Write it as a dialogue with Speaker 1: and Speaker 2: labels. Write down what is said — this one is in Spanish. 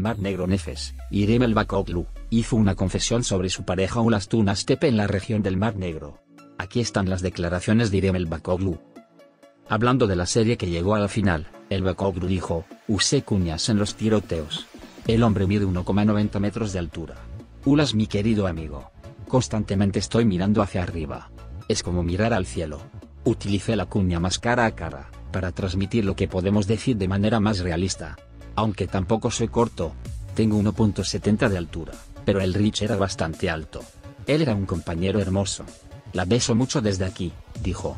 Speaker 1: Mar Negro Nefes, Irem el Bakoglu, hizo una confesión sobre su pareja Ulas Tepe en la región del Mar Negro. Aquí están las declaraciones de Irem el Bakoglu. Hablando de la serie que llegó a la final, el Bakoglu dijo, usé cuñas en los tiroteos. El hombre mide 1,90 metros de altura. Ulas mi querido amigo. Constantemente estoy mirando hacia arriba. Es como mirar al cielo. Utilicé la cuña más cara a cara, para transmitir lo que podemos decir de manera más realista. Aunque tampoco soy corto. Tengo 1.70 de altura, pero el Rich era bastante alto. Él era un compañero hermoso. La beso mucho desde aquí, dijo.